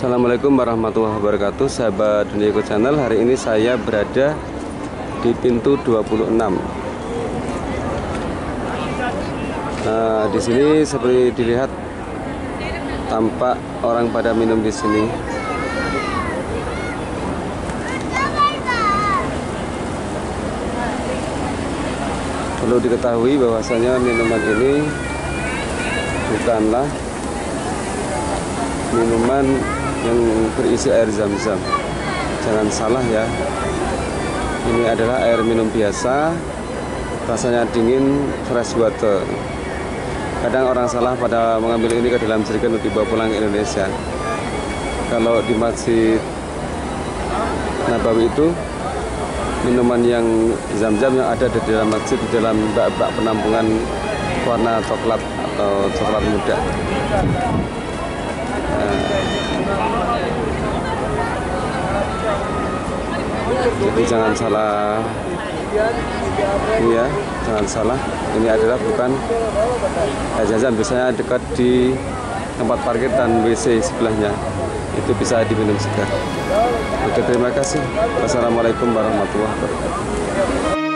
Assalamualaikum warahmatullahi wabarakatuh Sahabat Dunia Ikut Channel Hari ini saya berada di pintu 26 Nah, di sini seperti dilihat tampak orang pada minum di sini. Perlu diketahui bahwasanya minuman ini bukanlah minuman yang berisi air zam-zam. Jangan salah ya. Ini adalah air minum biasa, rasanya dingin, fresh water. Kadang orang salah pada mengambil ini ke dalam jerigen untuk dibawa pulang ke Indonesia. Kalau di Masjid Nabawi itu minuman yang zam-zam yang ada di dalam masjid di dalam bak-bak penampungan warna coklat atau coklat muda. Jadi jangan salah. Ini ya jangan salah. Ini adalah bukan zam biasanya dekat di tempat parkir dan WC sebelahnya. Itu bisa diminum segar. Oke terima kasih. Wassalamualaikum warahmatullahi wabarakatuh